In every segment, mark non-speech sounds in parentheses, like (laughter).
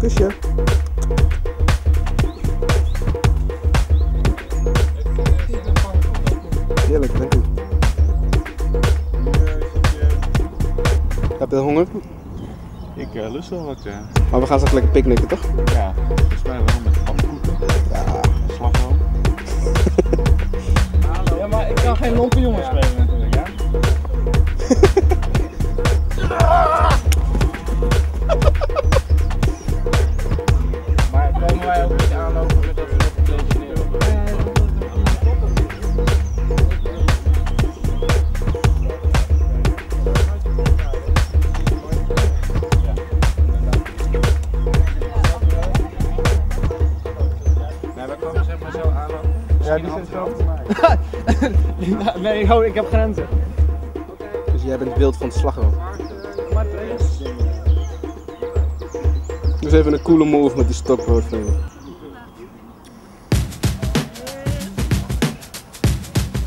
Kusje. Heerlijk, dank u. Heb je honger? Ik uh, lust wel wat, ja. Maar we gaan straks lekker picknicken, toch? Ja, volgens mij wel met pannenkoeken. Ja. Slagroom. Ja, maar ik kan geen lompe jongen spelen Ja, die zijn zo. (laughs) nee, oh, ik heb grenzen. Dus jij bent wild van het slagroom. Dus even een coole move met die stokbrood van je.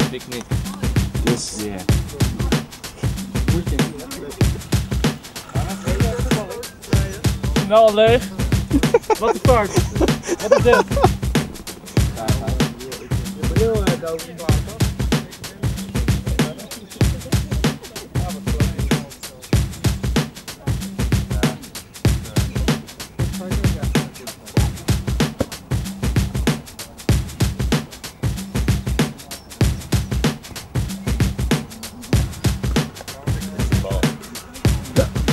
Picnic. Yes. Yeah. Nou leeg. What the fuck? Wat is dit? (laughs)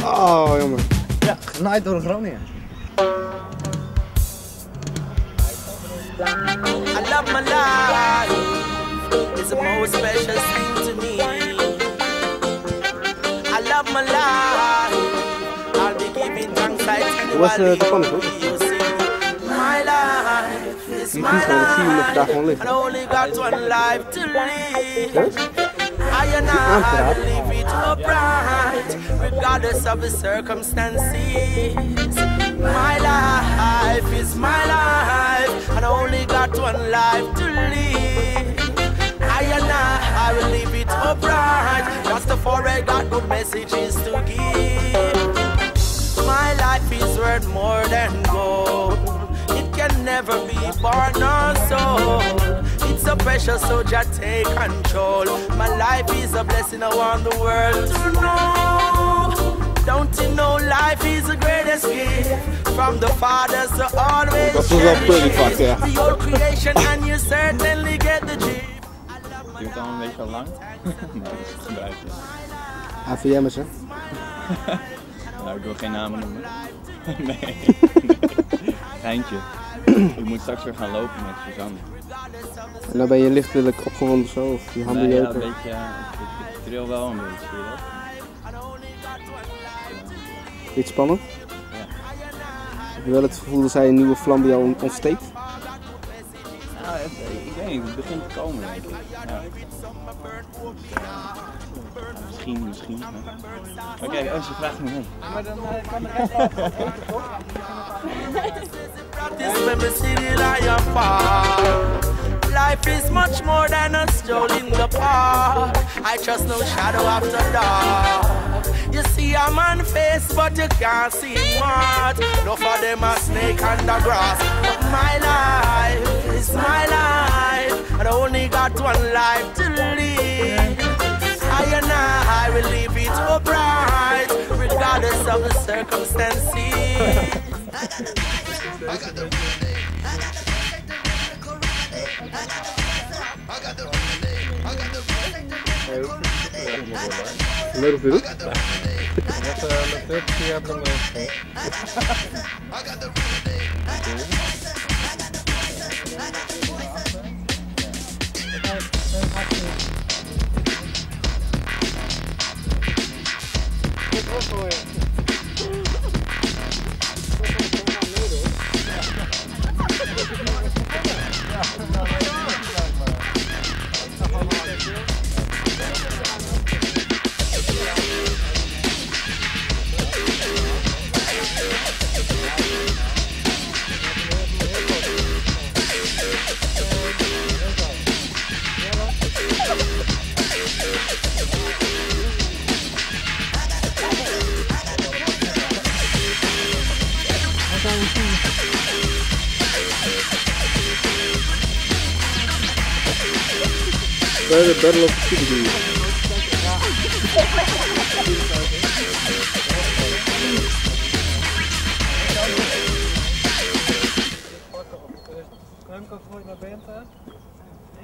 Oh, jongen. Ja, genaaid door een Groningen. I love my life. It's the most precious thing to me. I love my life. I'll be giving thanks I de pannenkoek? You see, my life is my giet gewoon, ik zie hem nog daar gewoon life. I only got one life to live. I and I leave it upright, regardless of the circumstances. My life is my life, and I only got one life to live. I and I, I will leave it upright, Rastafari got good messages to give. My life is worth more than gold. It can never be bought nor sold. It's a precious soldier, take control. My life is a blessing. I want the world to know. Don't you know life is the greatest gift from the fathers to always pretty fuck. The whole creation and you certainly get the drift. Duurt dan een beetje lang? (laughs) nee, dat is gebruikt. AVM'ers, hè? (laughs) Nou, ik wil geen namen noemen. (laughs) nee. nee. Geintje. Ik moet straks weer gaan lopen met Suzanne. En dan ben je lichtelijk opgewonden zo, of je handen Nee, ja, een jeuken. beetje, ja, ik, ik tril wel een beetje, zie je dat? Iets spannend? Ja. Heb je wel het gevoel dat zij een nieuwe vlam bij jou ontsteekt? Nou, het- ik weet niet, het begint te komen denk ik. Ja. Misschien, misschien. Oké, oh, ze vraagt me mee. Maar dan eh, kan de rest wel. Life is much more than a stroll I trust no shadow after dark. You see a man face, but you can't see what. No for them a snake under grass. But my life is my life, I only got one life to live. I and I, will leave it upright, regardless of the circumstances. i Mesela hepsi yardım etsin. Nasıl o ya? Bij de Battle of the League. Remco gooit naar Bente.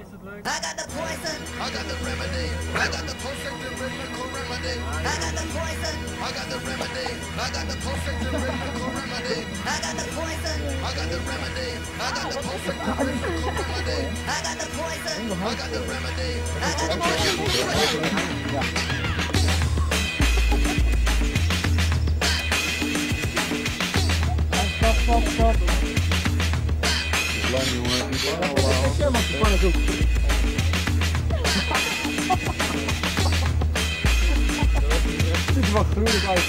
Is het leuk? I got the poison. I got the remedy. I got the perfect lyrical remedy. I got the poison. I got the remedy. I got the perfect lyrical remedy. I got the poison. I got the remedy. I got the perfect lyrical remedy. I got the poison. I got the remedy. I got the perfect Stop, stop, stop. Lang jongen. Het is wel gruwelijk uit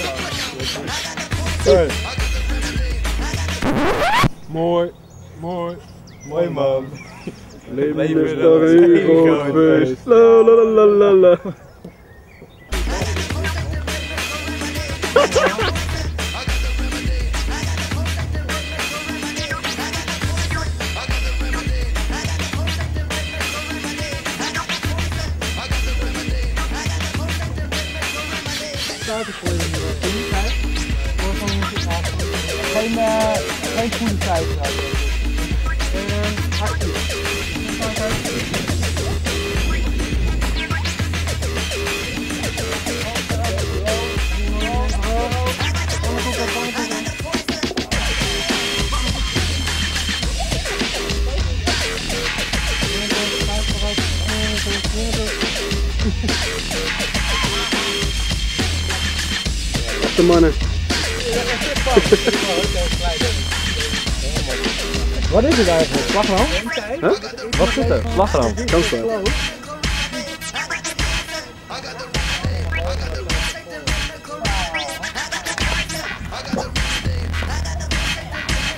Mooi, mooi, mooi man. Leven is feest. La la la la la geen, eh, geen goede. En actief. De mannen. (laughs) Wat is het eigenlijk? Slagroom? Wat zit er? Slagroom. Kans wel.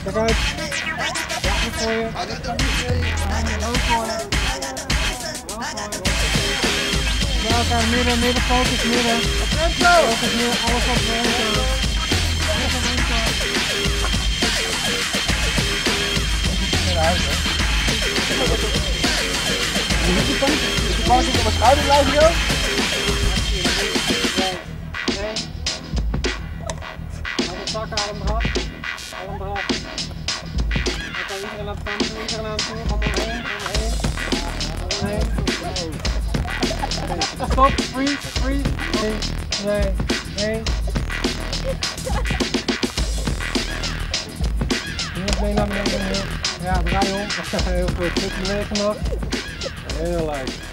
Kijk uit. Voor je. Ja, midden, midden, focus, midden. Focus midden, alles op de Focus op mijn schouder blijven, joh. Nee. Laat het zakken, adem eraf. Adem eraf. Dan kan iedereen laten iedereen. Stop, freeze, freeze. Nee, nee, nee. Hier mee naar beneden. Ja, draai om. Heel goed. Goed bewegen nog. Heel leuk.